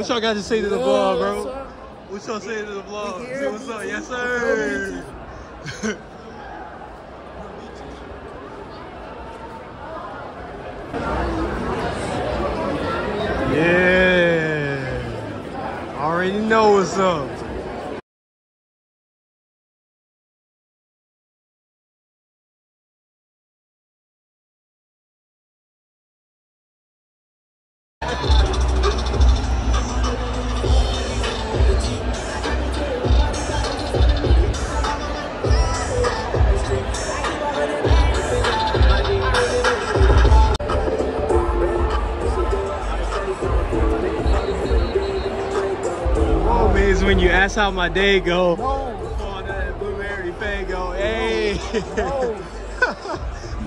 What y'all got to say to the vlog, bro? What y'all say to the vlog? Say what's up? Yes, sir. know what's up. Oh, it's when you ask how my day go. No. On that blueberry fago. Hey. No.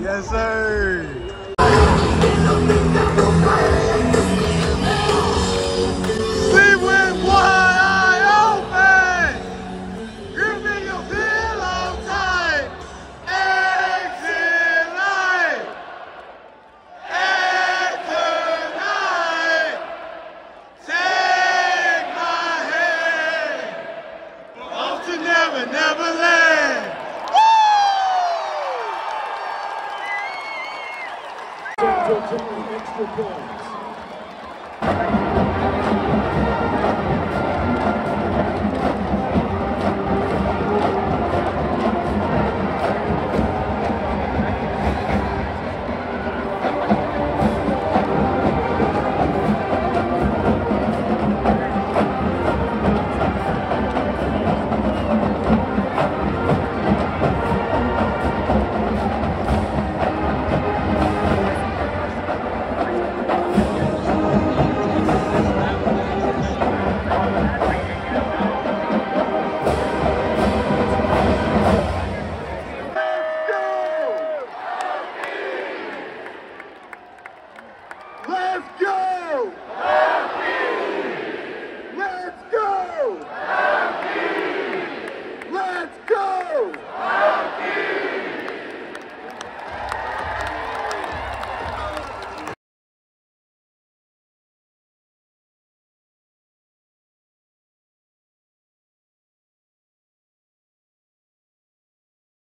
yes, sir. never, never land. Woo! Extra points. Let's go!